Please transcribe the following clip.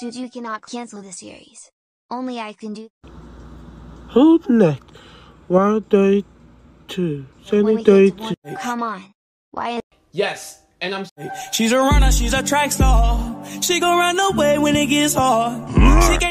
Dude, you cannot cancel the series. Only I can do. Hold neck. Why day two? Sunny day two. Come on. Why? Yes, and I'm. She's a runner. She's a track star. She gon' run away when it gets hard. she get.